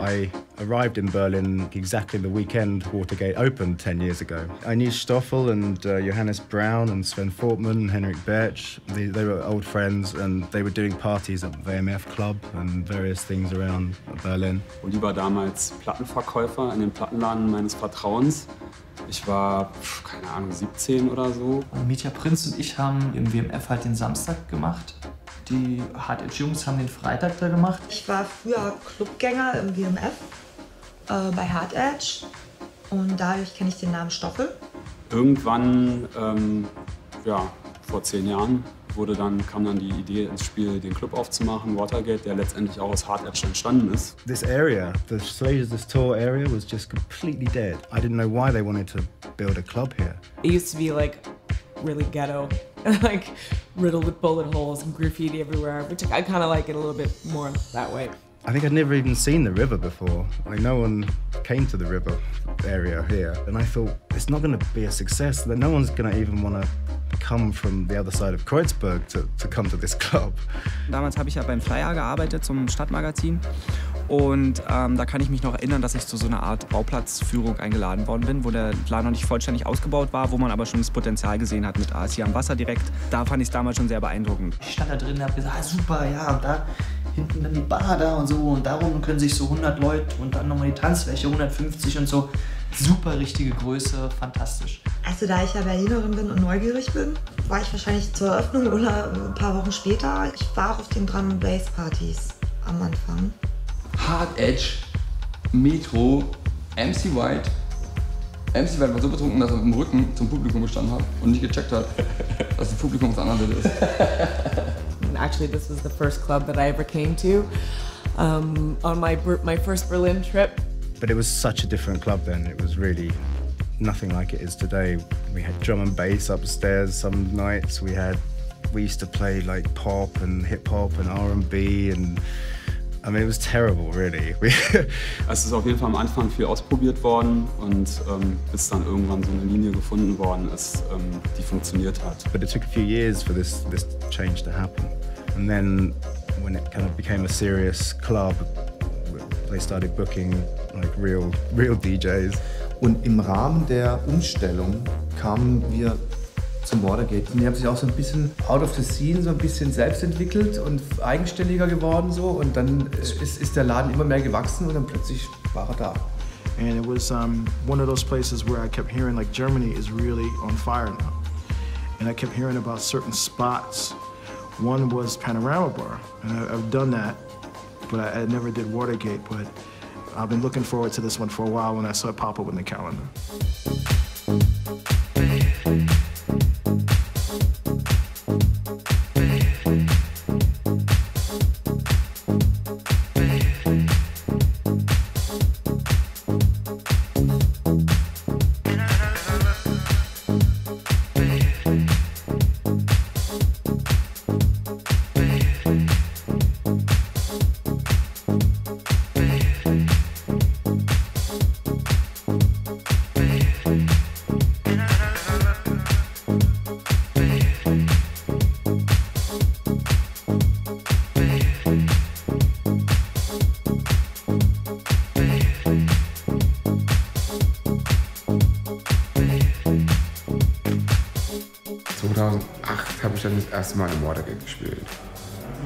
I arrived in Berlin exactly the weekend Watergate opened 10 years ago. I knew Stoffel and uh, Johannes Brown and Sven Fortman and Henrik Birch. They, they, were old friends and they were doing parties at WMF Club and various things around Berlin. Uli war damals Plattenverkäufer in dem Plattenladen meines Vertrauens. Ich war, keine Ahnung, 17 oder so. Mitya Prinz und ich haben im WMF halt den Samstag gemacht. Die Hard Edge Jungs haben den Freitag da gemacht. Ich war früher Clubgänger im WMF äh, bei Hard Edge und dadurch kenne ich den Namen Stoffel. Irgendwann, ähm, ja, vor zehn Jahren, wurde dann, kam dann die Idee ins Spiel, den Club aufzumachen, Watergate, der letztendlich auch aus Hard Edge entstanden ist. This area, the Slaves This Tour area, was just completely dead. I didn't know why they wanted to build a club here. It used to be like really ghetto like riddled with bullet holes and graffiti everywhere, which I kind of like it a little bit more that way. I think I'd never even seen the river before. Like no one came to the river area here, and I thought it's not going to be a success. That no one's going to even want to come from the other side of Kreuzberg to, to come to this club. Damals habe ich ja beim Flyer gearbeitet, zum Stadtmagazin. Und ähm, da kann ich mich noch erinnern, dass ich zu so einer Art Bauplatzführung eingeladen worden bin, wo der Plan noch nicht vollständig ausgebaut war, wo man aber schon das Potenzial gesehen hat mit AS hier am Wasser direkt. Da fand ich es damals schon sehr beeindruckend. Ich stand da drin und habe gesagt, ah, super, ja, und da hinten dann die Bar da und so und darum können sich so 100 Leute und dann nochmal die Tanzfläche 150 und so. Super richtige Größe, fantastisch. Also da ich ja Berlinerin bin und neugierig bin, war ich wahrscheinlich zur Eröffnung oder ein paar Wochen später. Ich war auf den Drum Bass Partys am Anfang. Hard Edge, Metro, MC White. MC White war so betrunken, dass er mit dem Rücken zum Publikum gestanden hat und nicht gecheckt hat, dass das Publikum auf der anderen Seite ist. Actually, this was the first club that I ever came to um, on my my first Berlin trip. But it was such a different club then. It was really nothing like it is today. We had drum and bass upstairs some nights. We had we used to play like pop and hip hop and R&B and I mean, it was terrible, really. es ist auf jeden Fall am Anfang viel ausprobiert worden und ähm, bis dann irgendwann so eine Linie gefunden worden ist, ähm, die funktioniert hat. But it took a few years for this, this change to happen. And then when it kind of became a serious club, they started booking like real, real DJs. Und im Rahmen der Umstellung kamen wir zum Watergate. Und die haben sich auch so ein bisschen out of the scene, so ein bisschen selbst entwickelt und eigenständiger geworden so. Und dann ist, ist der Laden immer mehr gewachsen und dann plötzlich war er da. And it was um, one of those places where I kept hearing like Germany is really on fire now. And I kept hearing about certain spots. One was Panorama Bar, and I, I've done that, but I, I never did Watergate. But I've been looking forward to this one for a while when I saw it pop up in the calendar. Erste Mal im Watergate gespielt.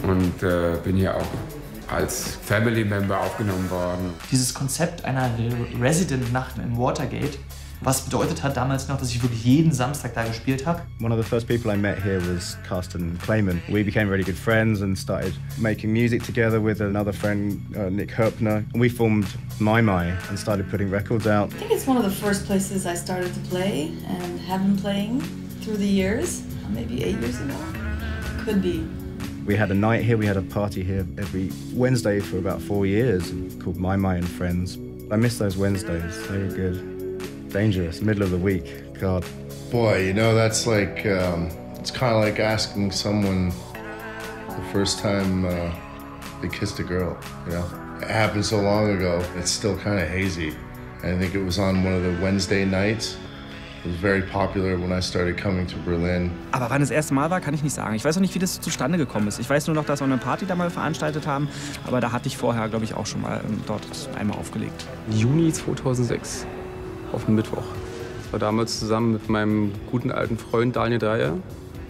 Und äh, bin hier auch als Family Member aufgenommen worden. Dieses Konzept einer Resident-Nacht im Watergate, was bedeutet hat damals noch, dass ich wirklich jeden Samstag da gespielt habe. One of the first people I met here was Carsten Clayman. We became really good friends and started making music together with another friend, uh, Nick Herpner. And we formed My My and started putting records out. I think it's one of the first places I started to play and have been playing through the years, maybe eight years ago. Could be. We had a night here, we had a party here every Wednesday for about four years called My My and Friends. I miss those Wednesdays, they were good. Dangerous, middle of the week, God. Boy, you know, that's like, um, it's kind of like asking someone the first time uh, they kissed a girl, you know? It happened so long ago, it's still kind of hazy. I think it was on one of the Wednesday nights Aber wann das erste Mal war, kann ich nicht sagen. Ich weiß auch nicht, wie das zustande gekommen ist. Ich weiß nur noch, dass wir eine Party da mal veranstaltet haben. Aber da hatte ich vorher, glaube ich, auch schon mal ähm, dort einmal aufgelegt. Juni 2006 auf den Mittwoch. Das war damals zusammen mit meinem guten alten Freund Daniel Dreier.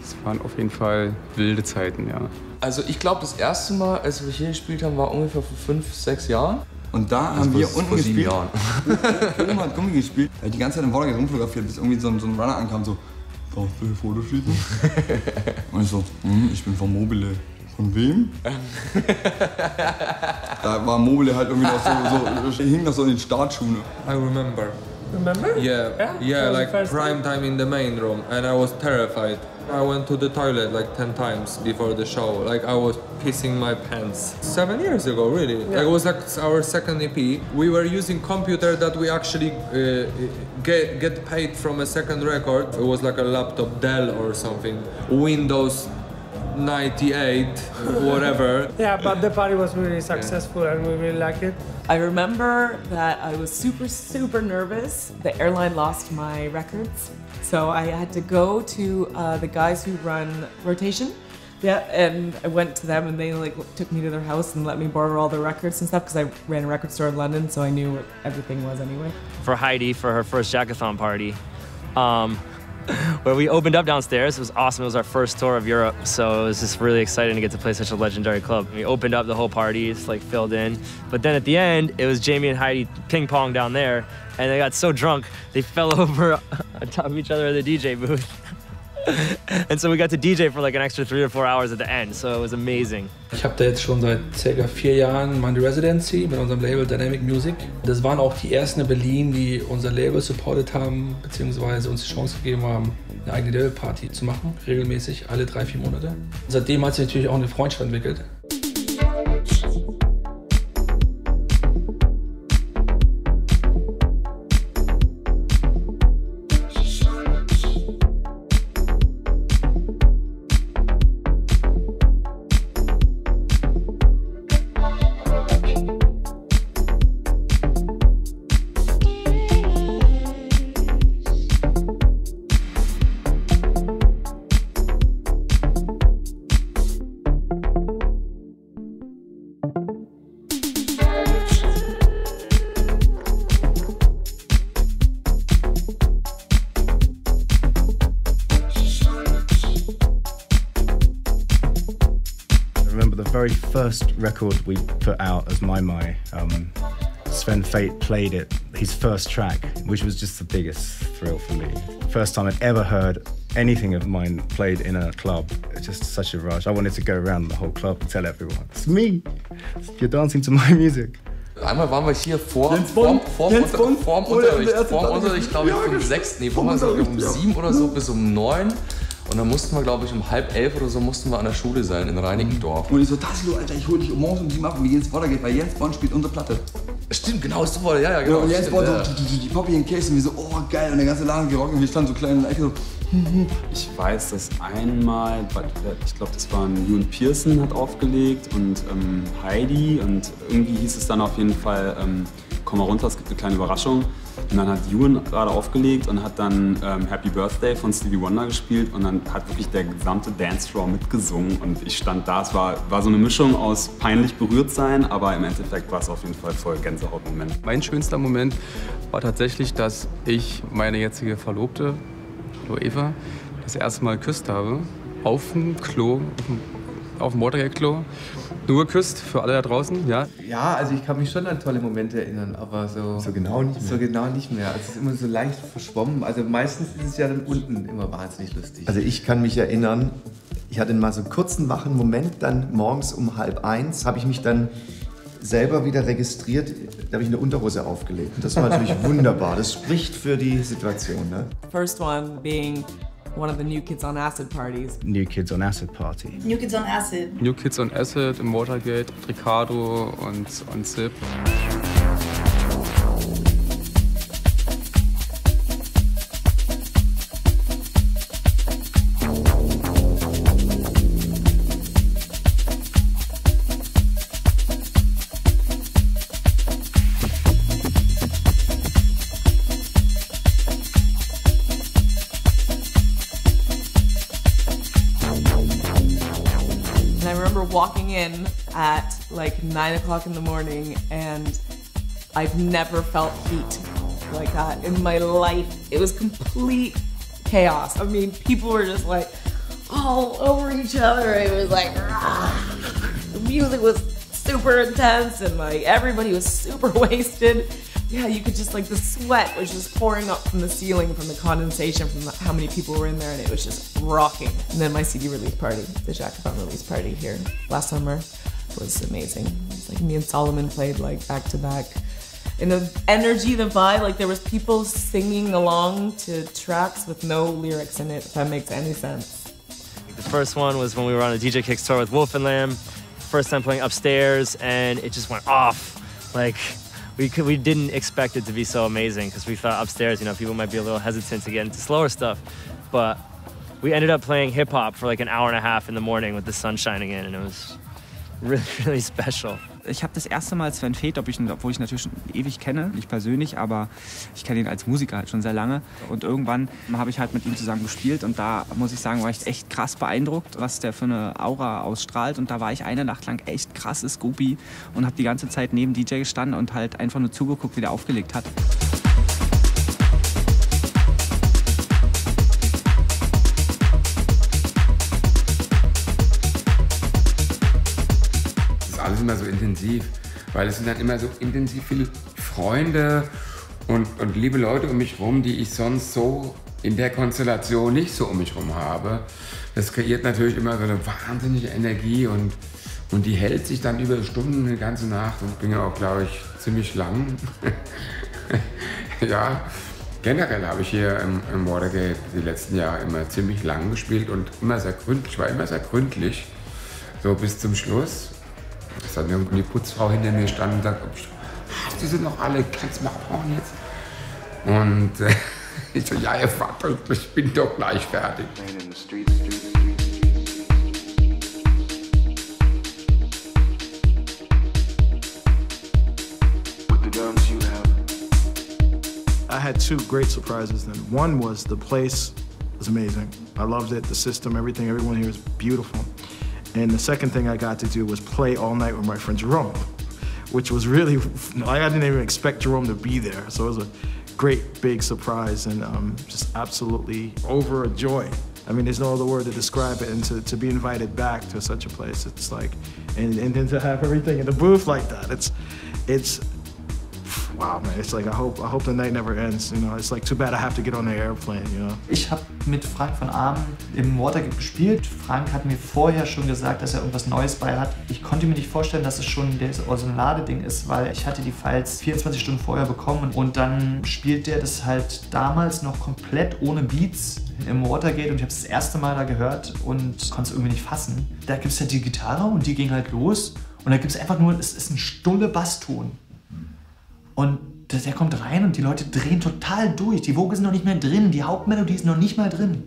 Das waren auf jeden Fall wilde Zeiten, ja. Also ich glaube, das erste Mal, als wir hier gespielt haben, war ungefähr vor fünf, sechs Jahren. Und da Das haben wir unten gespielt. Jahren. Oben hat Gummi gespielt. Er hat die ganze Zeit im Watergate rumfotografiert, bis irgendwie so ein, so ein Runner ankam, so, darf ich ein Foto schießen? Und ich so, hm, ich bin von Mobile. Von wem? da war Mobile halt irgendwie noch so, so hing noch so in den Startschuhen. I remember. Remember? Yeah, Yeah, yeah, like prime time in the main room, and I was terrified. I went to the toilet like 10 times before the show. Like I was pissing my pants. Seven years ago, really. Yeah. It was like our second EP. We were using computer that we actually uh, get get paid from a second record. It was like a laptop Dell or something. Windows 98, whatever. Yeah, but the party was really successful and we really like it. I remember that I was super, super nervous. The airline lost my records. So I had to go to uh, the guys who run rotation. Yeah, and I went to them and they like took me to their house and let me borrow all the records and stuff because I ran a record store in London, so I knew what everything was anyway. for Heidi for her first Jackathon party, um, where we opened up downstairs. It was awesome. It was our first tour of Europe, so it was just really exciting to get to play such a legendary club. We opened up the whole party, it's like filled in. But then at the end, it was Jamie and Heidi ping pong down there, and they got so drunk they fell over on top of each other in the DJ booth. and so we got to DJ for like an extra three or four hours at the end, so it was amazing. Ich habe da jetzt schon seit circa vier Jahren meine Residency mit unserem Label Dynamic Music. Das waren auch die ersten in Berlin, die unser Label supportet haben, beziehungsweise uns die Chance gegeben haben, eine eigene Labelparty zu machen, regelmäßig, alle drei, vier Monate. Seitdem hat sich natürlich auch eine Freundschaft entwickelt. First record we put out as My My. Um, Sven Fate played it, his first track, which was just the biggest thrill for me. First time I'd ever heard anything of mine played in a club. It's just such a rush. I wanted to go around the whole club and tell everyone, it's me. You're dancing to my music. Einmal waren wir hier vor, Jens vorm, Bond, vorm, Jens Unter, vorm Unterricht, erste vorm Unterricht, glaube ich, Ja, um genau. sechs, nee, Vorm vorm so um Unterricht, ja. sieben oder so bis um neun. Und dann mussten wir, glaube ich, um halb elf oder so mussten wir an der Schule sein in Reinickendorf. Und ich so, Tassilo, Alter, ich hol dich um morgens um sieben ab und wir gehen ins Watergate, weil Jens Bond spielt unsere Platte. Stimmt, genau, so war ja, ja, genau. und Jens Bond ja. so, die, Poppy in Case und wir so, oh geil, und der ganze Laden gerockt und wir standen so klein in der Ecke so, Ich weiß, dass einmal, bei- ich glaube, das waren Ewan Pearson hat aufgelegt und ähm, Heidi und irgendwie hieß es dann auf jeden Fall, ähm, komm mal runter, es gibt eine kleine Überraschung. Und dann hat Ewan gerade aufgelegt und hat dann ähm, Happy Birthday von Stevie Wonder gespielt und dann hat wirklich der gesamte Dancefloor mitgesungen und ich stand da. Es war, war so eine Mischung aus peinlich berührt sein, aber im Endeffekt war es auf jeden Fall voll Gänsehautmoment. Mein schönster Moment war tatsächlich, dass ich meine jetzige Verlobte, hallo Eva, das erste Mal geküsst habe. Auf dem Klo, auf dem, auf dem Watergate-Klo. Nur geküsst für alle da draußen, ja. Ja, also ich kann mich schon an tolle Momente erinnern, aber so, So genau nicht mehr. So genau nicht mehr. Also es ist immer so leicht verschwommen. Also meistens ist es ja dann unten immer wahnsinnig lustig. Also ich kann mich erinnern, ich hatte mal so einen kurzen wachen Moment, dann morgens um halb eins habe ich mich dann selber wieder registriert, da habe ich eine Unterhose aufgelegt. Und das war natürlich wunderbar. Das spricht für die Situation. Ne? First one being one of the new kids on acid parties. New Kids on Acid Party. New Kids on Acid. New Kids on Acid im Watergate, Ricardo und, und Zip. Like nine o'clock in the morning, and I've never felt heat like that in my life. It was complete chaos. I mean, people were just like all over each other. It was like the music was super intense, and like everybody was super wasted. Yeah, you could just like the sweat was just pouring up from the ceiling from the condensation from the, how many people were in there, and it was just rocking. And then my CD release party, the Jacobon release party here last summer, was amazing. Like me and Solomon played like back to back. And the energy, the vibe, like there was people singing along to tracks with no lyrics in it, if that makes any sense. The first one was when we were on a DJ Kicks tour with Wolf and Lamb. First time playing upstairs, and it just went off. Like we could, we didn't expect it to be so amazing because we thought upstairs, you know, people might be a little hesitant to get into slower stuff, but we ended up playing hip hop for like an hour and a half in the morning with the sun shining in, and it was really really special. Ich habe das erste Mal Sven Feth, obwohl ich ihn natürlich schon ewig kenne, nicht persönlich, aber ich kenne ihn als Musiker halt schon sehr lange. Und irgendwann habe ich halt mit ihm zusammen gespielt und da muss ich sagen, war ich echt krass beeindruckt, was der für eine Aura ausstrahlt. Und da war ich eine Nacht lang echt krasses Goopy und habe die ganze Zeit neben DJ gestanden und halt einfach nur zugeguckt, wie der aufgelegt hat. Alles immer so intensiv, weil es sind dann immer so intensiv viele Freunde und, und liebe Leute um mich rum, die ich sonst so in der Konstellation nicht so um mich rum habe. Das kreiert natürlich immer so eine wahnsinnige Energie und, und die hält sich dann über Stunden, eine ganze Nacht und bin ja auch, glaube ich, ziemlich lang. ja, generell habe ich hier im, im Watergate die letzten Jahre immer ziemlich lang gespielt und immer sehr gründlich, war immer sehr gründlich, so bis zum Schluss. Dass dann irgendwie die Putzfrau hinter mir stand und sagt, "Ah, die sind noch alle, kannst du mal abhauen jetzt? Und äh, ich so, ja, ihr Vater, ich bin doch gleich fertig. I had two great surprises then. One was the place was amazing. I loved it, the system, everything, everyone here was beautiful. And the second thing I got to do was play all night with my friend Jerome, which was really, I didn't even expect Jerome to be there. So it was a great big surprise and um, just absolutely overjoyed. I mean, there's no other word to describe it. And to, to be invited back to such a place, it's like, and, and then to have everything in the booth like that, it's, it's, wow, man. It's like I hope I hope the night never ends. You know, it's like too bad I have to get on the airplane. You know. Ich habe mit Frank von Arm im Watergate gespielt. Frank hat mir vorher schon gesagt, dass er irgendwas Neues bei hat. Ich konnte mir nicht vorstellen, dass es schon ein Ladeding ist, weil ich hatte die Files 24 Stunden vorher bekommen und dann spielt der das halt damals noch komplett ohne Beats im Watergate und ich habe es das erste Mal da gehört und konnte es irgendwie nicht fassen. Da gibt es halt die Gitarre und die ging halt los und da gibt es einfach nur, es ist ein stulle Basston. Und der, der kommt rein und die Leute drehen total durch. Die Woge sind noch nicht mehr drin, die Hauptmelodie ist noch nicht mal drin.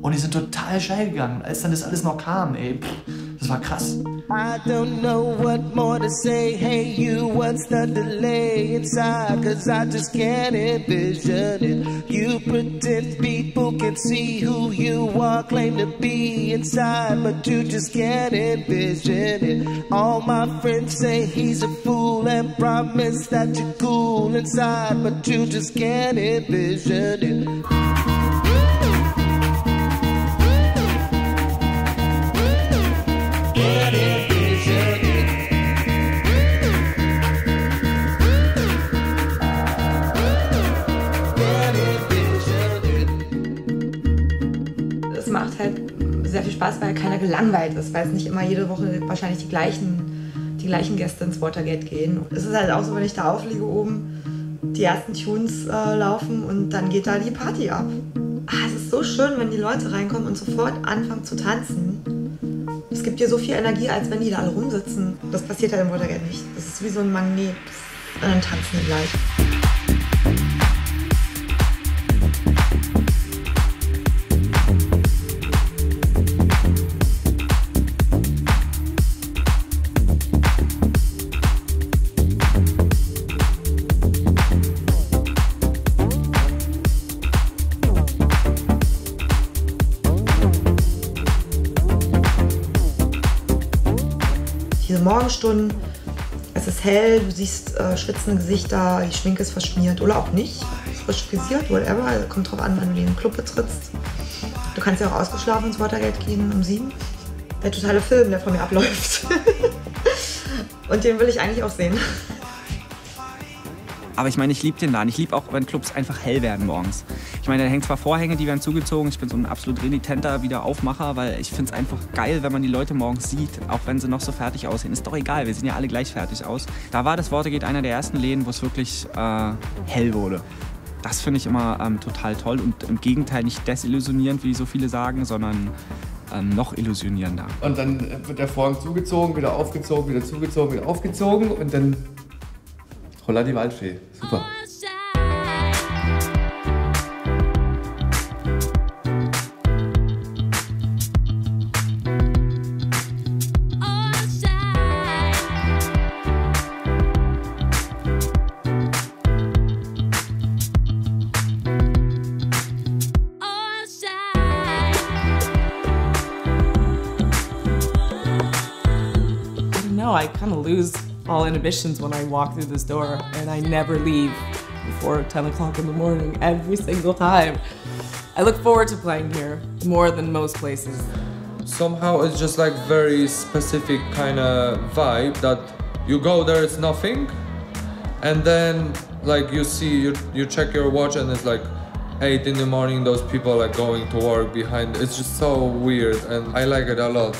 Und die sind total steil gegangen. Als dann das alles noch kam, ey, pff, das war krass. I don't know what more to say. Hey, you, what's the delay inside? Cause I just can't envision it. You pretend people can see who you are, claim to be inside, but you just can't envision it. All my friends say he's a fool and promise that you're cool inside, but you just can't envision it. Spaß, weil keiner gelangweilt ist, weil es nicht immer jede Woche wahrscheinlich die gleichen, die gleichen Gäste ins Watergate gehen. Es ist halt auch so, wenn ich da aufliege oben, die ersten Tunes äh, laufen und dann geht da die Party ab. Ah, es ist so schön, wenn die Leute reinkommen und sofort anfangen zu tanzen. Es gibt dir so viel Energie, als wenn die da alle rumsitzen. Das passiert halt im Watergate nicht. Das ist wie so ein Magnet. Und dann tanzen die gleich. Morgenstunden. Es ist hell, du siehst äh, schwitzende Gesichter, die Schminke ist verschmiert oder auch nicht. Frisch frisiert, whatever. Kommt drauf an, wann du den Club betrittst. Du kannst ja auch ausgeschlafen ins Watergate gehen um sieben. Der totale Film, der vor mir abläuft. Und den will ich eigentlich auch sehen. Aber ich meine, ich liebe den Laden. Ich liebe auch, wenn Clubs einfach hell werden morgens. Ich meine, da hängen zwar Vorhänge, die werden zugezogen. Ich bin so ein absolut renitenter Wiederaufmacher, weil ich finde es einfach geil, wenn man die Leute morgens sieht, auch wenn sie noch so fertig aussehen. Ist doch egal, wir sehen ja alle gleich fertig aus. Da war das Watergate einer der ersten Läden, wo es wirklich äh, hell wurde. Das finde ich immer ähm, total toll und im Gegenteil nicht desillusionierend, wie so viele sagen, sondern ähm, noch illusionierender. Und dann wird der Vorhang zugezogen, wieder aufgezogen, wieder zugezogen, wieder aufgezogen und dann Holla die Waldfee. Super. All inhibitions when I walk through this door, and I never leave before 10 o'clock in the morning every single time. I look forward to playing here more than most places. Somehow it's just like very specific kind of vibe that you go there, it's nothing, and then like you see, you, you check your watch and it's like 8 in the morning, those people are going to work behind. It's just so weird and I like it a lot.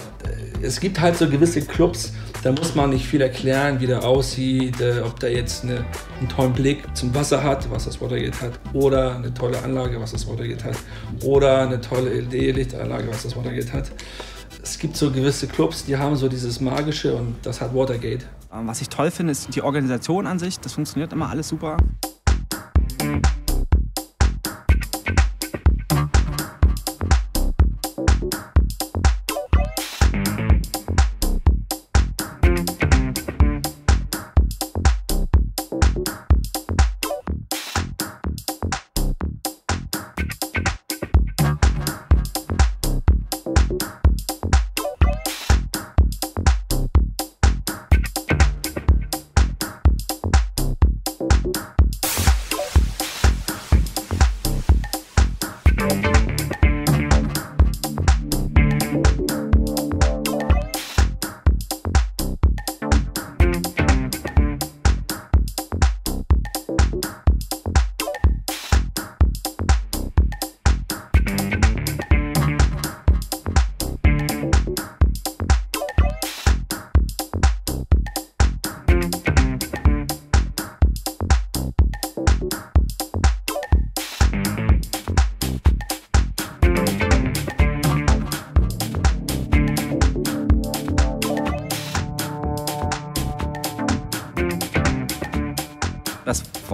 Es gibt halt so gewisse Clubs, da muss man nicht viel erklären, wie der aussieht, äh, ob der jetzt eine, einen tollen Blick zum Wasser hat, was das Watergate hat, oder eine tolle Anlage, was das Watergate hat, oder eine tolle LED-Lichtanlage, was das Watergate hat. Es gibt so gewisse Clubs, die haben so dieses Magische und das hat Watergate. Ähm, Was ich toll finde, ist die Organisation an sich. Das funktioniert immer alles super. Das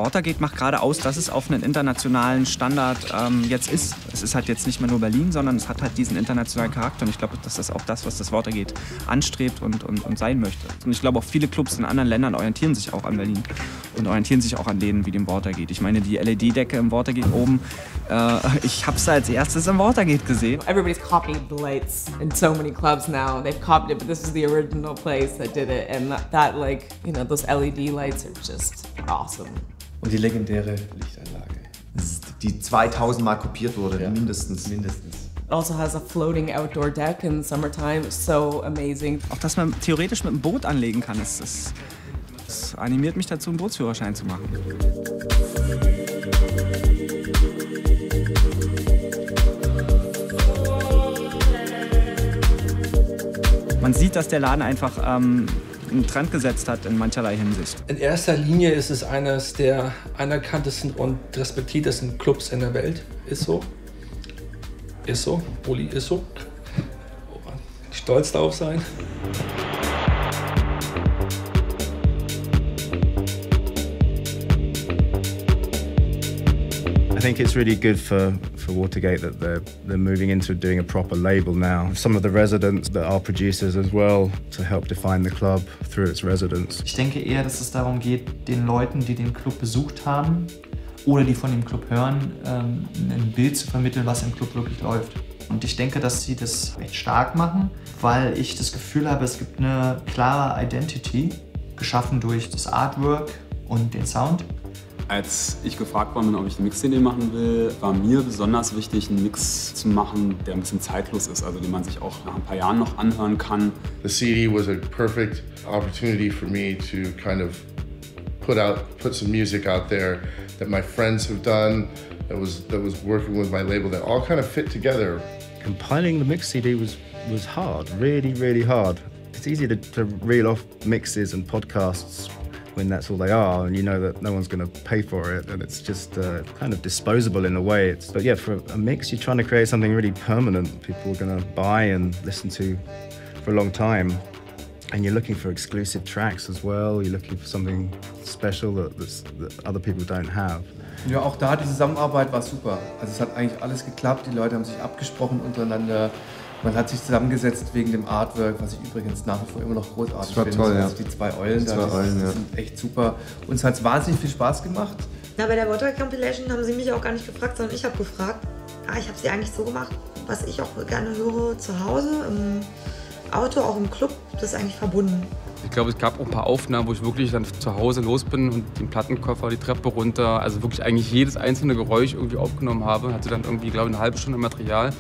Watergate macht gerade aus, dass es auf einen internationalen Standard ähm, jetzt ist. Es ist halt jetzt nicht mehr nur Berlin, sondern es hat halt diesen internationalen Charakter. Und ich glaube, das ist auch das, was das Watergate anstrebt und, und, und sein möchte. Und ich glaube, auch viele Clubs in anderen Ländern orientieren sich auch an Berlin und orientieren sich auch an Läden wie dem Watergate. Ich meine, die LED-Decke im Watergate oben, äh, ich habe es als erstes im Watergate gesehen. Everybody's copying the lights in so many clubs now. They've copied it, but this is the original place that did it. And that, that like, you know, those LED lights are just awesome. Und die legendäre Lichtanlage. Die 2000 Mal kopiert wurde, mindestens. Mindestens. It also has a floating outdoor deck in the summertime. So amazing. Auch dass man theoretisch mit einem Boot anlegen kann, das, das, das animiert mich dazu, einen Bootsführerschein zu machen. Man sieht, dass der Laden einfach ähm, einen Trend gesetzt hat in mancherlei Hinsicht. In erster Linie ist es eines der anerkanntesten und respektiertesten Clubs in der Welt. Ist so. Ist so. Uli ist so. Stolz darauf sein. Think it's really good for, for Watergate that they're, they're moving into doing a proper label now. Some of the residents that are producers as well to help define the club through its residents. Ich denke eher, dass es darum geht, den Leuten, die den Club besucht haben oder die von dem Club hören, ähm, ein Bild zu vermitteln, was im Club wirklich läuft. Und ich denke, dass sie das echt stark machen, weil ich das Gefühl habe, es gibt eine klare Identity, geschaffen durch das Artwork und den Sound. Als ich gefragt worden bin, ob ich eine Mix-CD machen will, war mir besonders wichtig, einen Mix zu machen, der ein bisschen zeitlos ist, also den man sich auch nach ein paar Jahren noch anhören kann. The CD was a perfect opportunity for me to kind of put out, put some music out there that my friends have done, that was that was working with my label, that all kind of fit together. Compiling the mix CD was was hard, really, really hard. It's easy to, to reel off mixes and podcasts when that's all they are, and you know that no one's going to pay for it, and it's just uh, kind of disposable in a way. It's, but yeah, for a mix, you're trying to create something really permanent. People are going to buy and listen to for a long time, and you're looking for exclusive tracks as well. You're looking for something special that, that other people don't have. Ja, auch da die Zusammenarbeit war super. Also es hat eigentlich alles geklappt. Die Leute haben sich abgesprochen untereinander. Man hat sich zusammengesetzt wegen dem Artwork, was ich übrigens nach wie vor immer noch großartig das war finde. Toll, also ja. Die zwei Eulen die da, zwei die, Eulen, die ja. sind echt super. Uns hat es wahnsinnig viel Spaß gemacht. Na, bei der Water Compilation haben sie mich auch gar nicht gefragt, sondern ich habe gefragt. Ja, ich habe sie eigentlich so gemacht, was ich auch gerne höre, zu Hause, im Auto, auch im Club. Das ist eigentlich verbunden. Ich glaube, es gab auch ein paar Aufnahmen, wo ich wirklich dann zu Hause los bin und den Plattenkoffer, die Treppe runter, also wirklich eigentlich jedes einzelne Geräusch irgendwie aufgenommen habe. Hatte dann irgendwie, glaube ich, eine halbe Stunde Material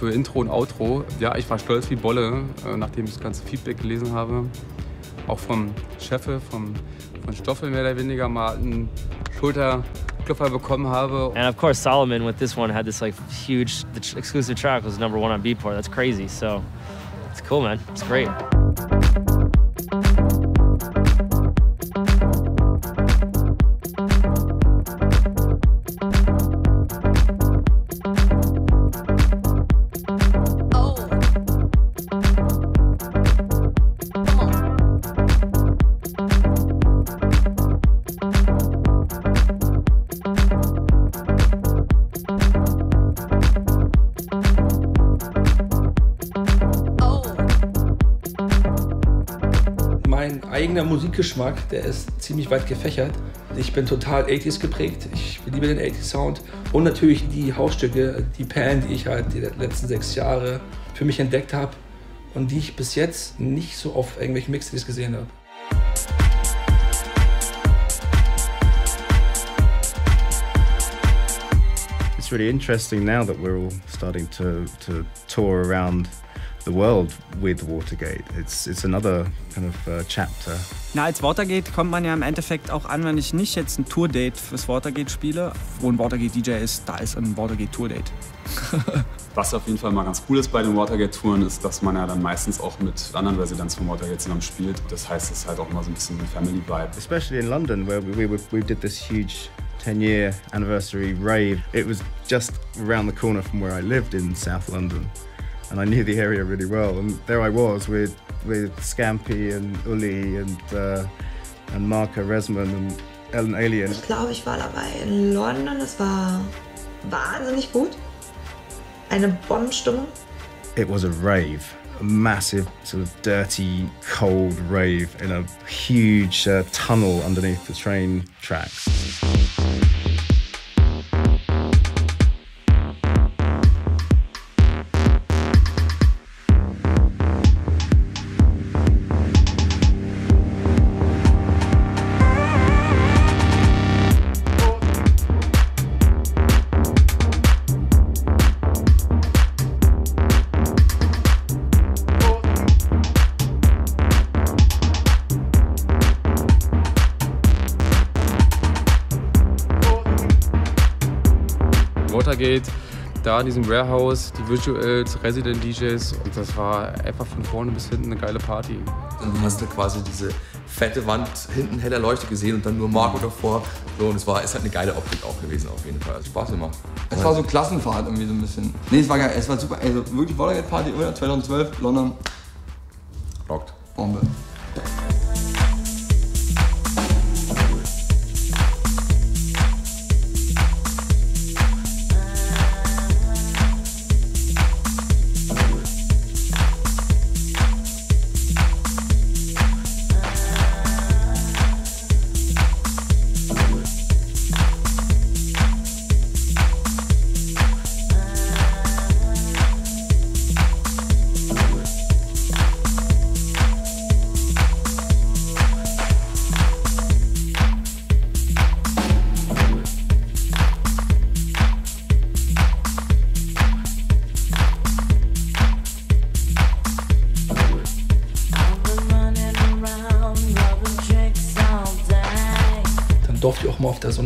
für Intro und Outro. Ja, ich war stolz wie Bolle, äh, nachdem ich das ganze Feedback gelesen habe. Auch vom Chef, vom, von Stoffel mehr oder weniger mal einen Schulterklopfer bekommen habe. And of course, Solomon with this one had this like huge, the exclusive track was number one on Beatport. That's crazy. So it's cool, man. It's great. Musikgeschmack, der ist ziemlich weit gefächert. Ich bin total 80s geprägt. Ich liebe den 80s Sound und natürlich die Hausstücke, die Pan, die ich halt die letzten sechs Jahre für mich entdeckt habe und die ich bis jetzt nicht so auf irgendwelchen Mixtapes gesehen habe. It's really interesting now that we're all starting to, to tour around the world with Watergate. It's, it's another kind of uh, chapter. Na, als Watergate kommt man ja im Endeffekt auch an, wenn ich nicht jetzt ein Tourdate fürs Watergate spiele. Wo ein Watergate-DJ ist, da ist ein Watergate-Tourdate. Was auf jeden Fall mal ganz cool ist bei den Watergate-Touren, ist, dass man ja dann meistens auch mit anderen Residents von Watergate zusammen spielt. Das heißt, es ist halt auch immer so ein bisschen ein Family-Vibe. Especially in London, where we, we, we did this huge 10 year anniversary rave. It was just around the corner from where I lived in South London. And I knew the area really well. And there I was with, with Scampi and Uli and, uh, and Marco Resman and Ellen Alien. Ich glaube, ich war dabei in London. Es war wahnsinnig gut. Eine Bombenstimmung. It was a rave, a massive, sort of dirty, cold rave in a huge uh, tunnel underneath the train tracks. Da in diesem Warehouse, die Visuals, Resident DJs und das war einfach von vorne bis hinten eine geile Party. Dann hast du quasi diese fette Wand hinten hell erleuchtet gesehen und dann nur Marco davor. So, und es war es hat eine geile Optik auch gewesen auf jeden Fall. Hat Spaß gemacht. Es war so Klassenfahrt irgendwie so ein bisschen. Nee, es war geil, es war super. Also wirklich Watergate Party immer 2012, London. Rockt. Bombe.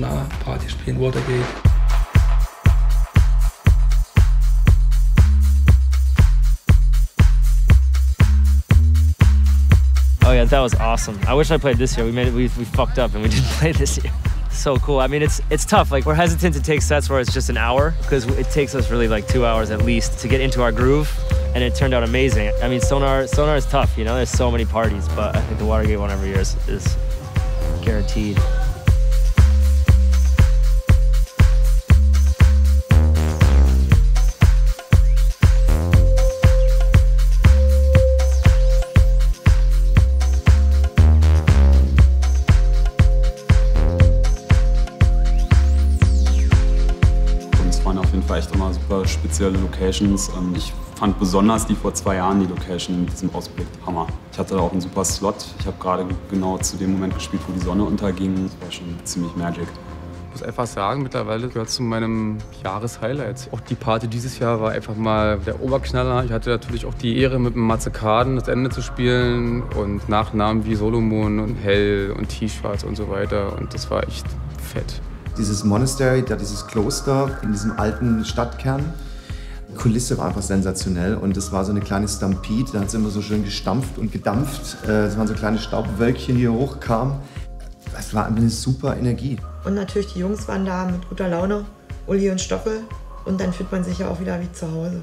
Sonar-Party spielen, Watergate. Oh yeah, that was awesome. I wish I played this year. We made it. We, we fucked up and we didn't play this year. So cool. I mean, it's it's tough. Like we're hesitant to take sets where it's just an hour because it takes us really like two hours at least to get into our groove. And it turned out amazing. I mean, sonar sonar is tough. You know, there's so many parties, but I think the Watergate one every year is, is guaranteed. Spezielle Locations. Ich fand besonders die vor zwei Jahren die Location mit diesem Ausblick Hammer. Ich hatte da auch einen super Slot. Ich habe gerade genau zu dem Moment gespielt, wo die Sonne unterging. Das war schon ziemlich magic. Ich muss einfach sagen, mittlerweile gehört zu meinem Jahreshighlight. Auch die Party dieses Jahr war einfach mal der Oberknaller. Ich hatte natürlich auch die Ehre, mit dem Matze Kaden das Ende zu spielen und Nachnamen wie Solomon und Hell und T-Schwarz und so weiter. Und das war echt fett. Dieses Monastery, da dieses Kloster in diesem alten Stadtkern. Die Kulisse war einfach sensationell und es war so eine kleine Stampede. Da hat es immer so schön gestampft und gedampft. Äh, Es waren so kleine Staubwölkchen, die hier hochkamen. Das war einfach eine super Energie. Und natürlich die Jungs waren da mit guter Laune, Uli und Stoffel. Und dann fühlt man sich ja auch wieder wie zu Hause.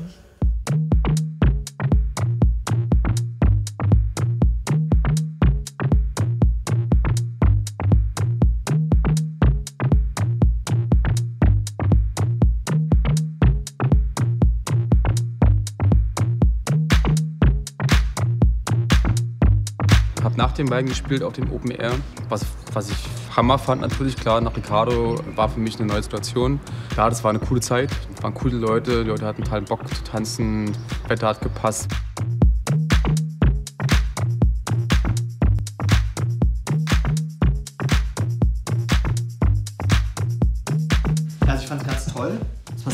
Nach den beiden gespielt auf dem Open Air. Was, was ich Hammer fand natürlich, klar, nach Ricardo war für mich eine neue Situation. Klar, das war eine coole Zeit, es waren coole Leute, die Leute hatten total Bock zu tanzen, Wetter hat gepasst.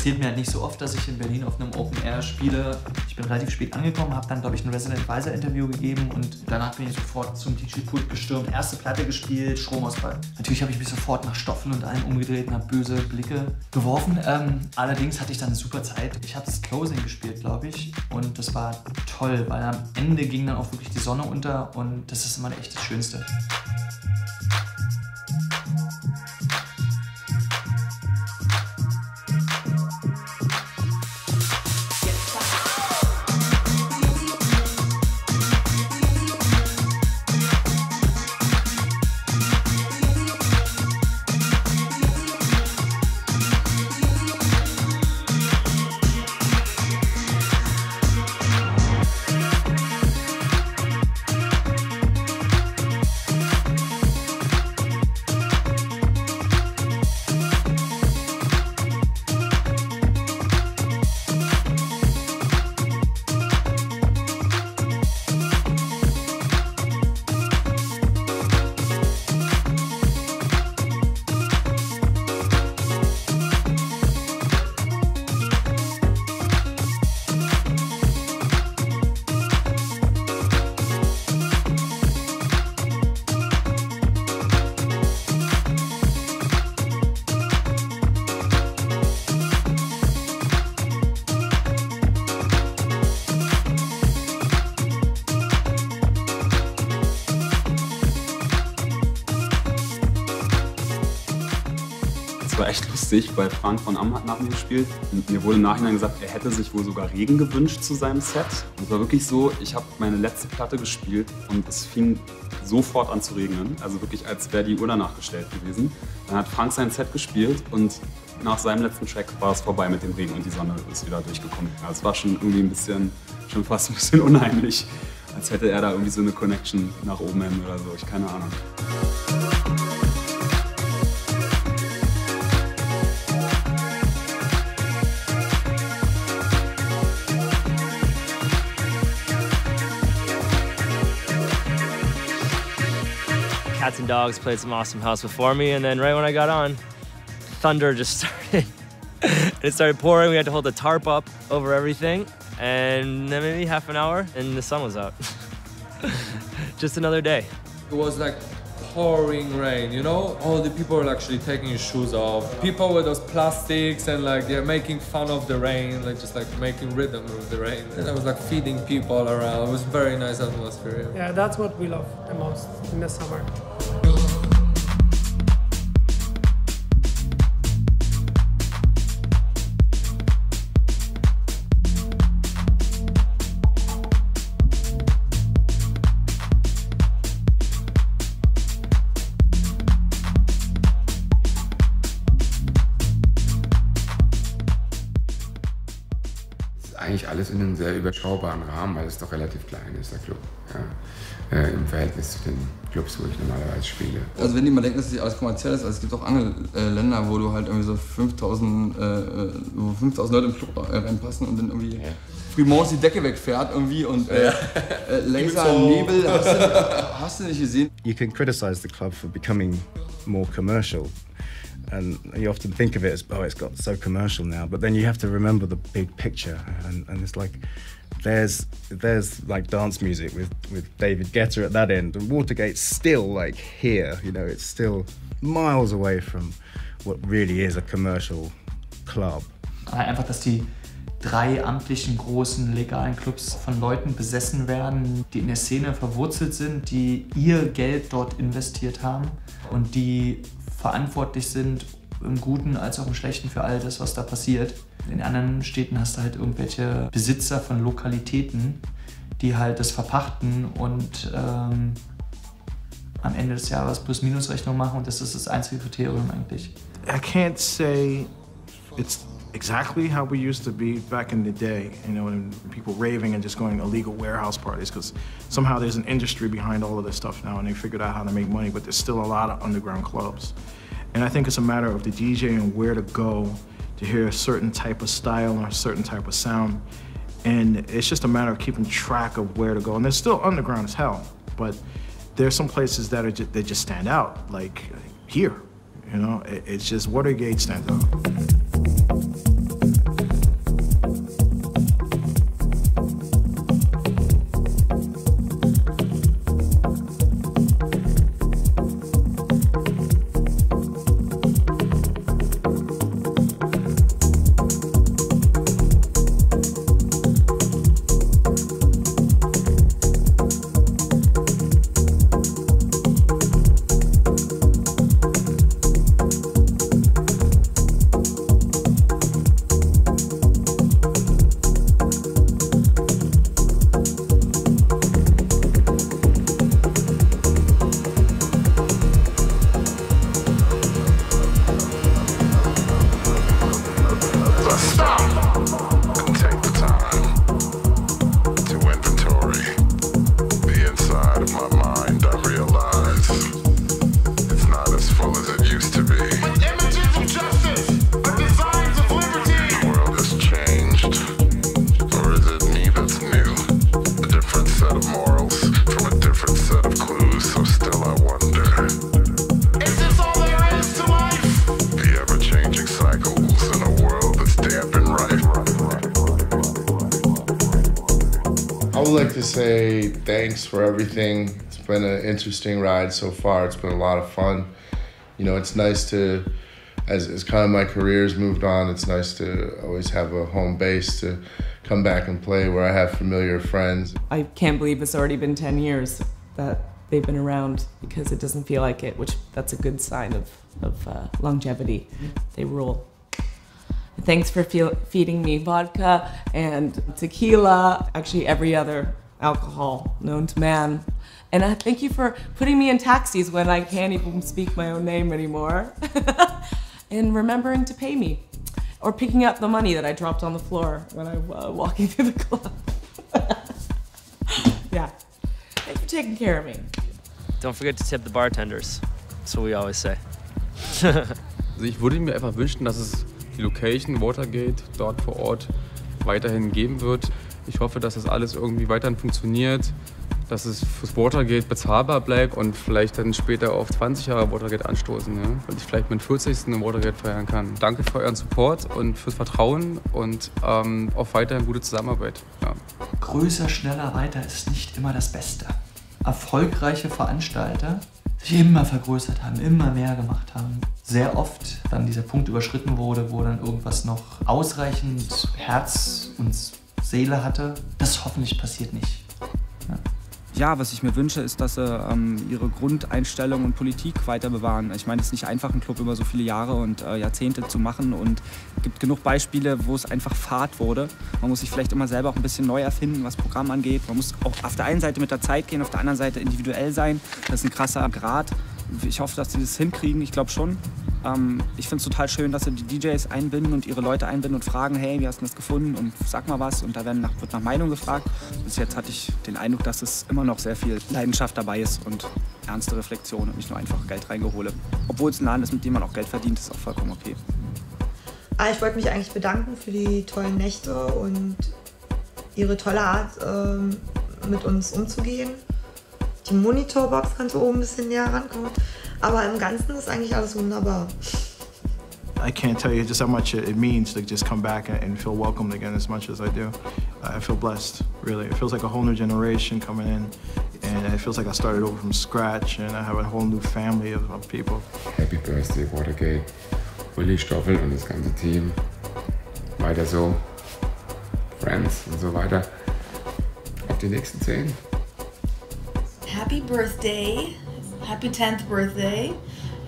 Passiert mir halt nicht so oft, dass ich in Berlin auf einem Open Air spiele. Ich bin relativ spät angekommen, habe dann, glaube ich, ein Resident Advisor Interview gegeben und danach bin ich sofort zum DJ-Pult gestürmt, erste Platte gespielt, Stromausfall. Natürlich habe ich mich sofort nach Stoffen und allem umgedreht und habe böse Blicke geworfen. Ähm, allerdings hatte ich dann eine super Zeit. Ich habe das Closing gespielt, glaube ich, und das war toll, weil am Ende ging dann auch wirklich die Sonne unter und das ist immer echt das Schönste. Es war echt lustig, weil Frank von Am hat nach mir gespielt. Und mir wurde im Nachhinein gesagt, er hätte sich wohl sogar Regen gewünscht zu seinem Set. Und es war wirklich so, ich habe meine letzte Platte gespielt und es fing sofort an zu regnen. Also wirklich, als wäre die Uhr danach gestellt gewesen. Dann hat Frank sein Set gespielt und nach seinem letzten Track war es vorbei mit dem Regen und die Sonne ist wieder durchgekommen. Also es war schon irgendwie ein bisschen, schon fast ein bisschen unheimlich. Als hätte er da irgendwie so eine Connection nach oben hin oder so. Ich keine Ahnung. Cats and Dogs played some awesome house before me, and then right when I got on, thunder just started. it started pouring. We had to hold the tarp up over everything, and then maybe half an hour, and the sun was out. just another day. It was like pouring rain, you know? All the people were actually taking shoes off. People with those plastics and like they're making fun of the rain, like just like making rhythm with the rain. And I was like feeding people all around. It was very nice atmosphere. Yeah, that's what we love the most in the summer. Sehr überschaubaren Rahmen, weil es doch relativ klein ist, der Club. Ja. Äh, Im Verhältnis zu den Clubs, wo ich normalerweise spiele. Also wenn die mal denken, dass das alles kommerziell ist, also es gibt auch andere äh, Länder, wo du halt irgendwie so 5000, äh, wo 5000 Leute im Club äh, reinpassen und dann irgendwie ja. frühmorgens die Decke wegfährt irgendwie und äh, äh, Laser, Nebel, hast du, hast du nicht gesehen? You can criticize the club for becoming more commercial. And you often think of it as oh it's got so commercial now but then you have to remember the big picture and, and it's like there's there's like dance music with with David Guetta at that end. And Watergate's still like here you know it's still miles away from what really is a commercial club. Einfach dass die drei amtlichen großen legalen Clubs von Leuten besessen werden, die in der Szene verwurzelt sind, die ihr Geld dort investiert haben und die verantwortlich sind, im Guten als auch im Schlechten für all das, was da passiert. In anderen Städten hast du halt irgendwelche Besitzer von Lokalitäten, die halt das verpachten und ähm, am Ende des Jahres Plus-Minus-Rechnung machen und das ist das einzige Kriterium eigentlich. I can't say it's exactly how we used to be back in the day, you know, and people raving and just going illegal warehouse parties because somehow there's an industry behind all of this stuff now and they figured out how to make money, but there's still a lot of underground clubs. And I think it's a matter of the DJ and where to go to hear a certain type of style or a certain type of sound. And it's just a matter of keeping track of where to go. And they're still underground as hell, but there's some places that are just, they just stand out, like here. You know, it's just Watergate stands out. Thanks for everything. It's been an interesting ride so far. It's been a lot of fun. You know, it's nice to, as, as kind of my career's moved on, it's nice to always have a home base to come back and play where I have familiar friends. I can't believe it's already been 10 years that they've been around because it doesn't feel like it, which that's a good sign of, of uh, longevity. They rule. Thanks for feeding me vodka and tequila, actually every other alcohol known to man. And I thank you for putting me in taxis when I can't even speak my own name anymore. and remembering to pay me. Or picking up the money that I dropped on the floor when I was uh, walking through the club. yeah. Thanks for taking care of me. Don't forget to tip the bartenders. That's what we always say. also ich würde mir einfach wünschen, dass es die Location Watergate dort vor Ort weiterhin geben wird. Ich hoffe, dass das alles irgendwie weiterhin funktioniert, dass es fürs Watergate bezahlbar bleibt und vielleicht dann später auf 20 Jahre Watergate anstoßen. Ja? Und ich vielleicht meinen 40. im Watergate feiern kann. Danke für euren Support und fürs Vertrauen und ähm, auf weiterhin gute Zusammenarbeit. Ja. Größer, schneller, weiter ist nicht immer das Beste. Erfolgreiche Veranstalter sich immer vergrößert haben, immer mehr gemacht haben. Sehr oft dann dieser Punkt überschritten wurde, wo dann irgendwas noch ausreichend Herz und Seele hatte. Das hoffentlich passiert nicht. Ja. Was ich mir wünsche, ist, dass sie ähm, ihre Grundeinstellung und Politik weiter bewahren. Ich meine, es ist nicht einfach, einen Club über so viele Jahre und äh, Jahrzehnte zu machen und es gibt genug Beispiele, wo es einfach Fahrt wurde. Man muss sich vielleicht immer selber auch ein bisschen neu erfinden, was Programm angeht. Man muss auch auf der einen Seite mit der Zeit gehen, auf der anderen Seite individuell sein. Das ist ein krasser Grad. Ich hoffe, dass sie das hinkriegen. Ich glaube schon. Ähm, ich finde es total schön, dass sie die DJs einbinden und ihre Leute einbinden und fragen, hey, wie hast du das gefunden und sag mal was. Und da werden nach, wird nach Meinung gefragt. Bis jetzt hatte ich den Eindruck, dass es immer noch sehr viel Leidenschaft dabei ist und ernste Reflexion und nicht nur einfach Geld reingehole. Obwohl es ein Laden ist, mit dem man auch Geld verdient, ist auch vollkommen okay. Ah, ich wollte mich eigentlich bedanken für die tollen Nächte und ihre tolle Art, ähm, mit uns umzugehen. Die Monitorbox kannst du oben ein bisschen näher rankommen. Aber im Ganzen ist eigentlich alles wunderbar. I can't tell you just how much it means to just come back and feel welcomed again as much as I do. I feel blessed, really. It feels like a whole new generation coming in, and it feels like I started over from scratch, and I have a whole new family of, of people. Happy Birthday, Watergate. Uli Stoffel und das ganze Team. Weiter so. Friends und so weiter. Auf die nächsten zehn. Happy birthday. Happy 10th birthday.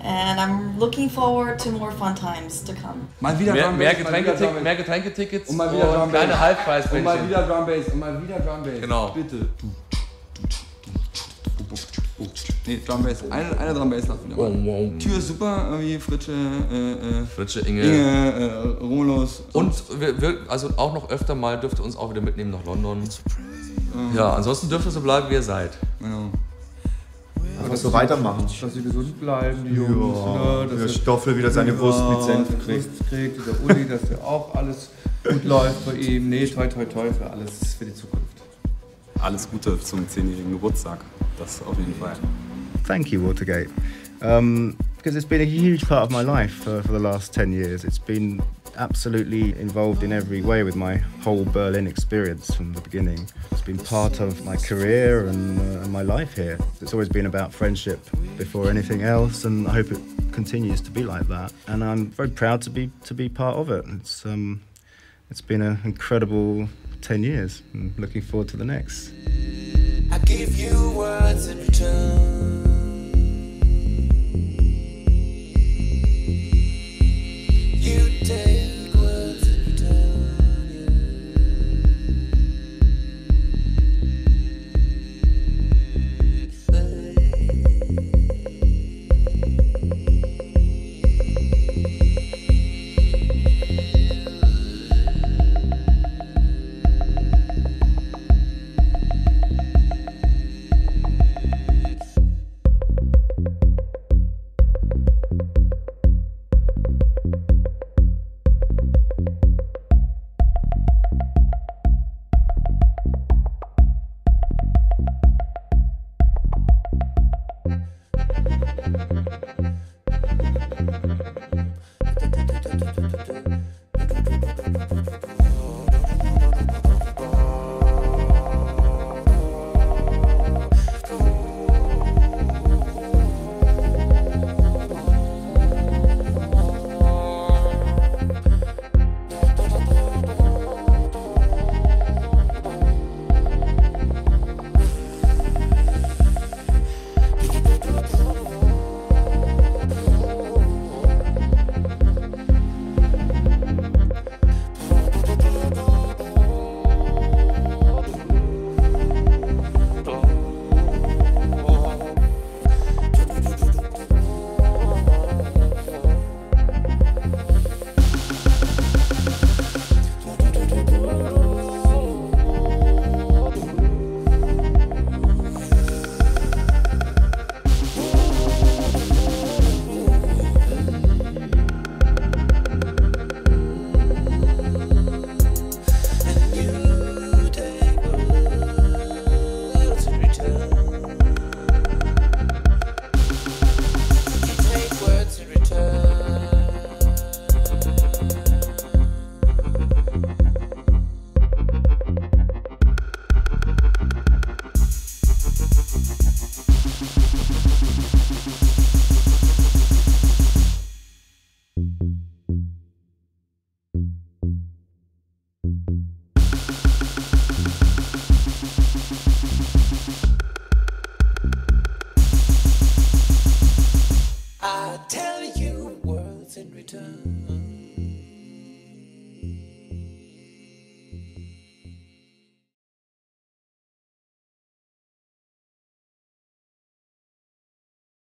And I'm looking forward to more fun times to come. Mal wieder Mehr, Drum mehr, Bass, mal wieder Getränketick, Drum mehr. Getränketickets Und mal wieder Drum kleine. Halbpreisbändchen. Und mal wieder Drum Bass. Und mal wieder Drum Bass. Genau. Bitte. Nee, Drum Bass. Eine, eine Drum Bass lassen wir mal. Tür ist super, irgendwie Fritsche, äh, äh, Fritsche, Inge. Inge, äh, Romulus. Und wir, wir, also auch noch öfter mal dürft ihr uns auch wieder mitnehmen nach London. Ja, ansonsten dürft ihr so bleiben, wie ihr seid. Genau. Aber so weitermachen. Dass sie gesund bleiben, die Jungs. Ja, ne? Dass der Stoffel wieder seine Wurst mit Senf kriegt. Kriegt. Der Uli, dass der auch alles gut läuft bei ihm. Nee, toi, toi, toi für alles für die Zukunft. Alles Gute zum 10-jährigen Geburtstag. Das auf jeden Fall. Thank you, Watergate. Um, because it's been a huge part of my life for, for the last 10 years. It's been absolutely involved in every way with my whole Berlin experience from the beginning. It's been part of my career and, uh, and my life here. It's always been about friendship before anything else, and I hope it continues to be like that. And I'm very proud to be to be part of it. It's um, it's been an incredible 10 years. and looking forward to the next. I give you words in return. You